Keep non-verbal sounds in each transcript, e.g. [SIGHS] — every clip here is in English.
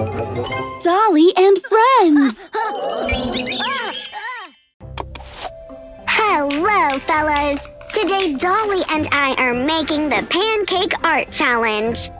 Dolly and friends! Hello, fellas! Today, Dolly and I are making the Pancake Art Challenge.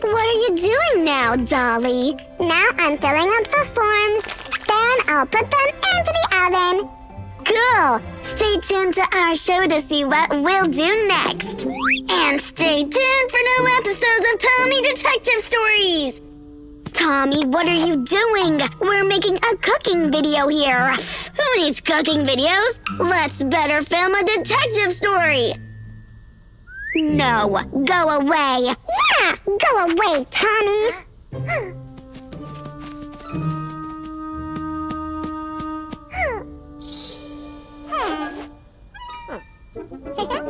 What are you doing now, Dolly? Now I'm filling up the forms. Then I'll put them into the oven. Cool! Stay tuned to our show to see what we'll do next. And stay tuned for new episodes of Tommy Detective Stories! Tommy, what are you doing? We're making a cooking video here. Who needs cooking videos? Let's better film a detective story. No, go away. Yeah, go away, Tommy. 嘿嘿。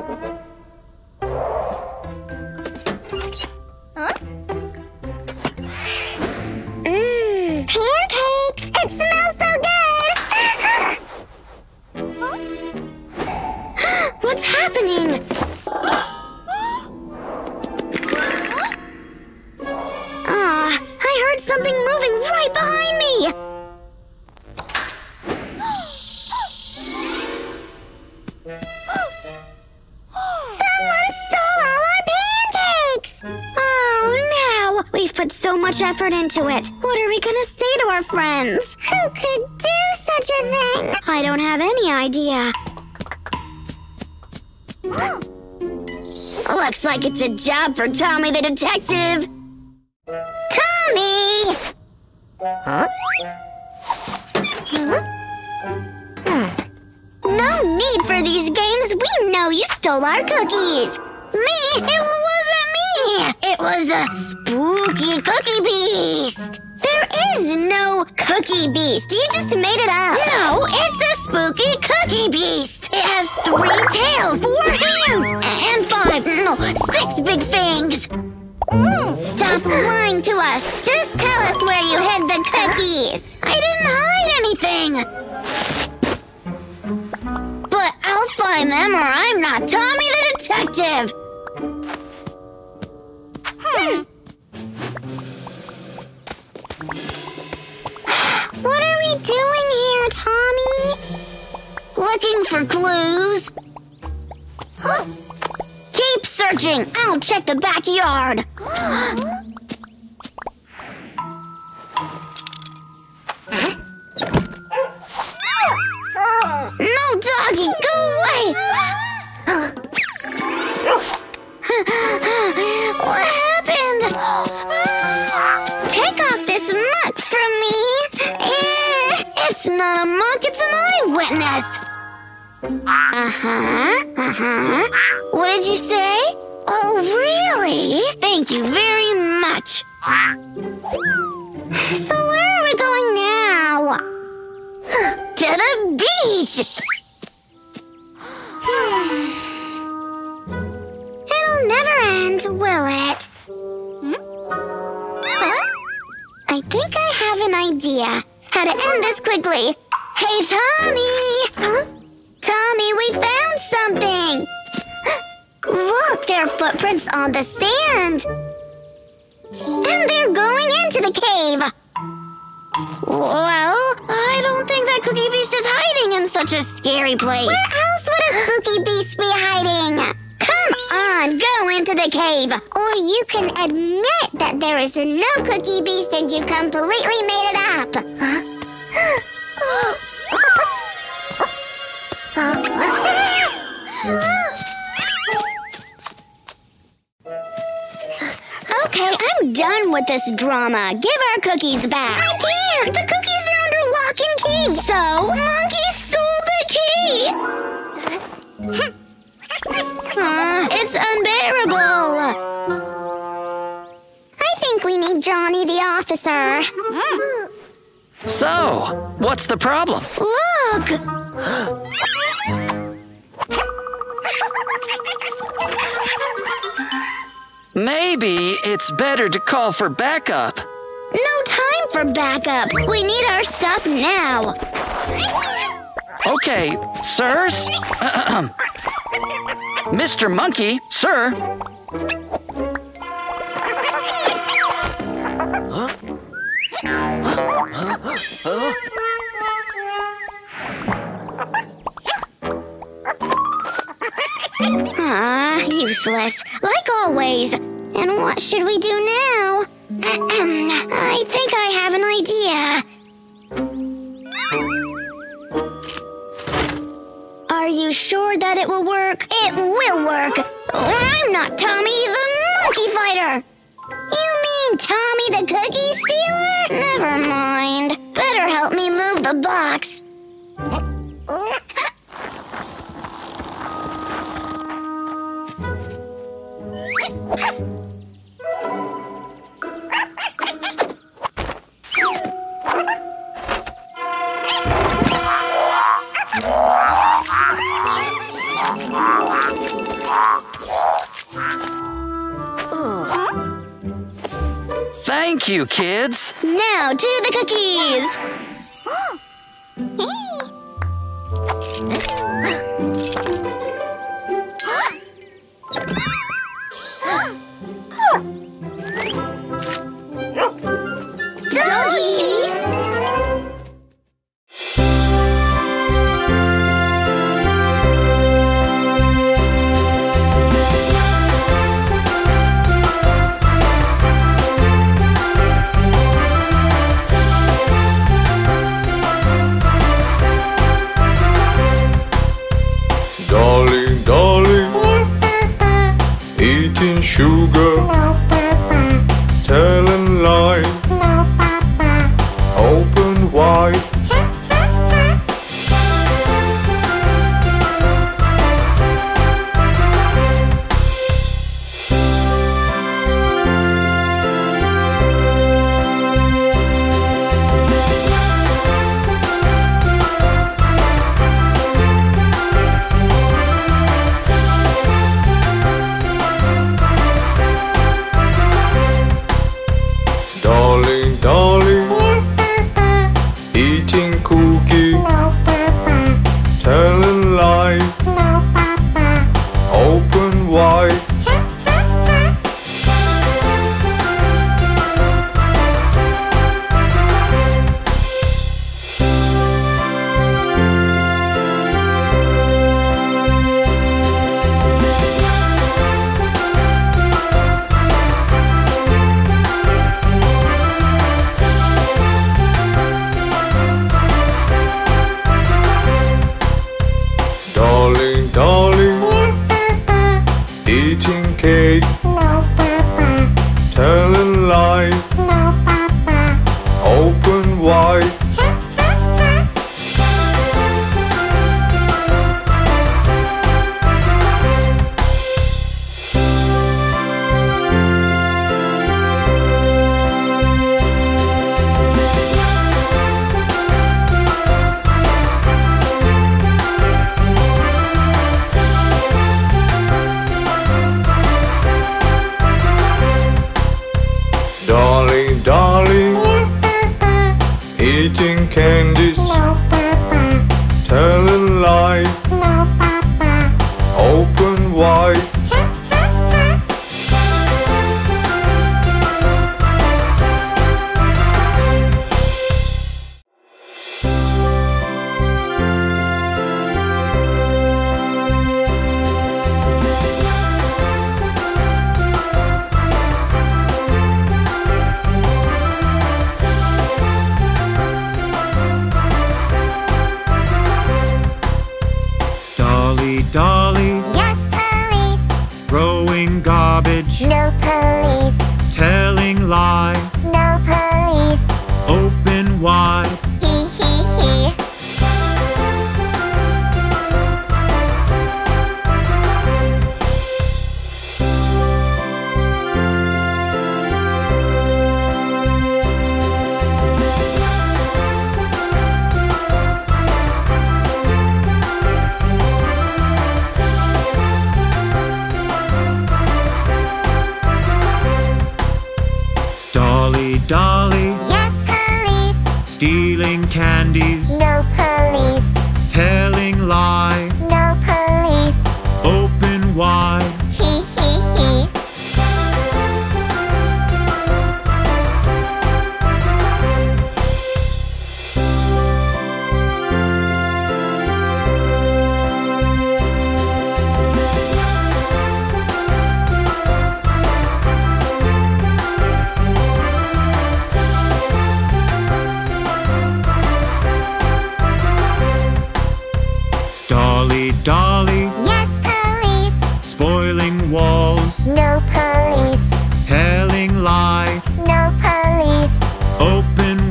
A job for Tommy the detective. Tommy! Huh? No need for these games. We know you stole our cookies. Me? It wasn't me. It was a spooky cookie beast. There is no cookie beast. You just made it up. No, it's a spooky cookie beast. It has three tails, four hands, and five, no, six big fangs. Stop lying to us. Just tell us where you hid the cookies. I didn't hide anything. But I'll find them or I'm not Tommy the detective. Hmm. Doing here, Tommy? Looking for clues. Keep searching. I'll check the backyard. [GASPS] No, doggy, go Muck, it's an eyewitness. Uh-huh, uh-huh. What did you say? Oh, really? Thank you very much. [SIGHS] So where are we going now? [SIGHS] to the beach! [SIGHS] It'll never end, will it? Huh? I think I have an idea how to end this quickly. Hey, Tommy! Tommy, we found something! [GASPS] Look, there are footprints on the sand! And they're going into the cave! Well, I don't think that Cookie Beast is hiding in such a scary place. Where else would a spooky beast be hiding? Come on, go into the cave. Or you can admit that there is no Cookie Beast and you completely made it up. [GASPS] Okay, I'm done with this drama. Give our cookies back. I can't. The cookies are under lock and key. So, Monkey stole the key. [LAUGHS] Uh, it's unbearable. Johnny the officer. So, what's the problem? Look! Maybe it's better to call for backup. No time for backup. We need our stuff now. Okay, sirs. [CLEARS THROAT] Mr. Monkey, sir. useless, like always. And what should we do now? [CLEARS THROAT] I think I have an idea. Thank you, kids. Now to the cookies. eating sugar. No, Tell candies.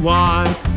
why.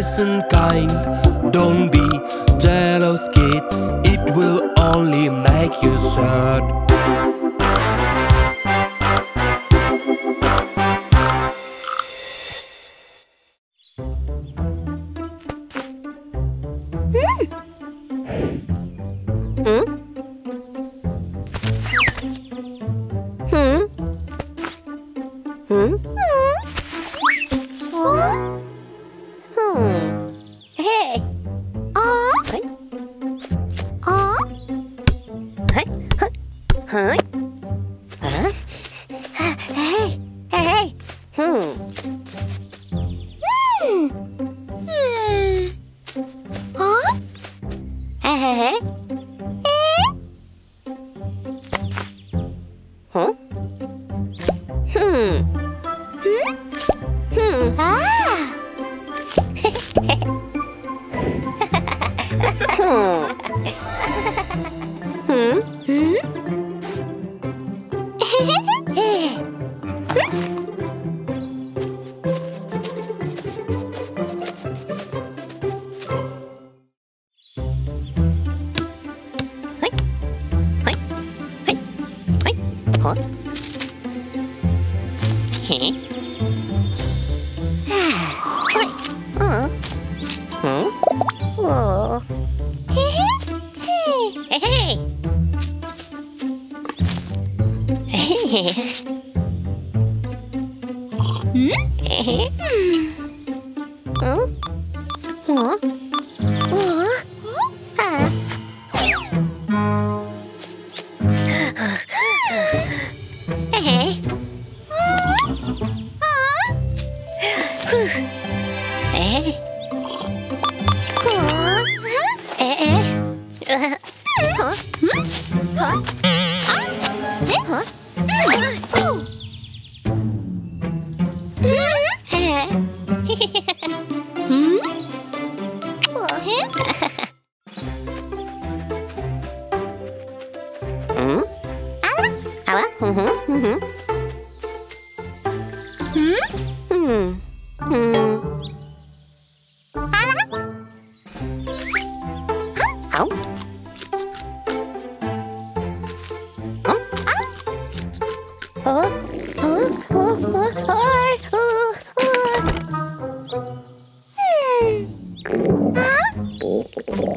nice and kind. Don't be jealous, kid, it will only make you sad. Huh?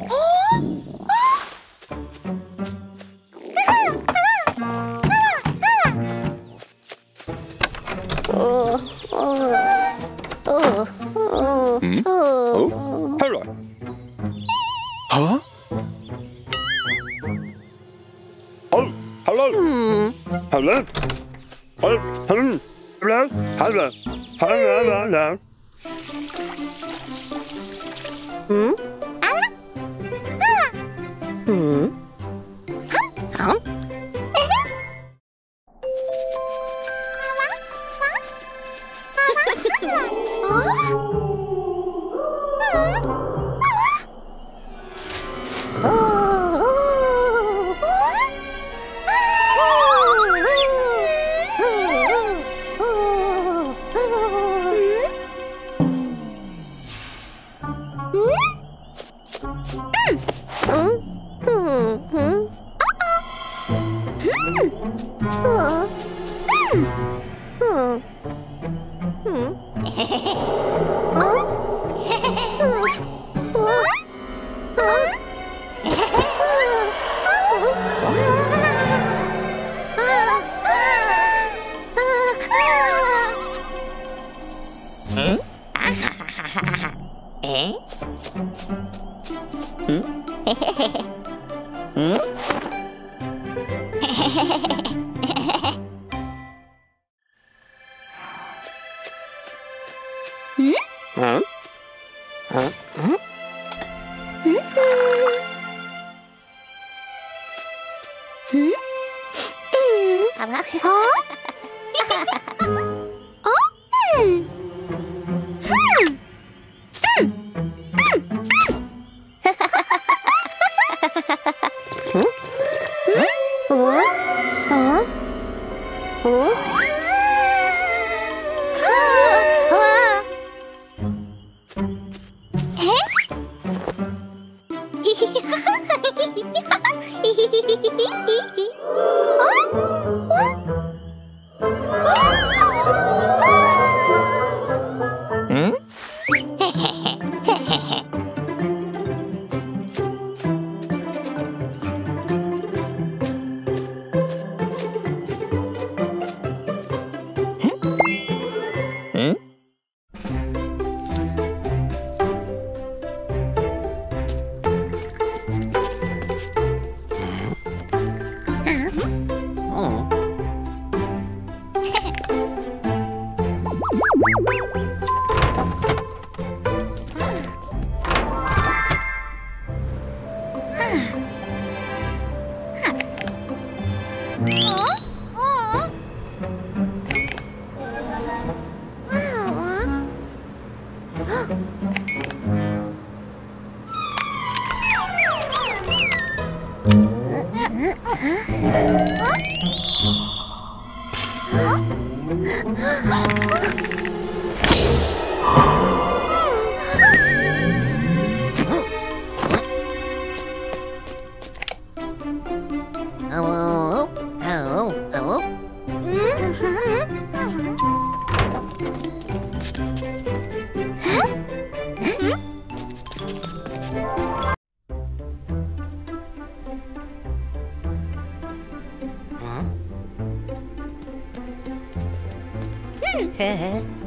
あ Huh?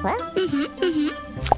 Hmm.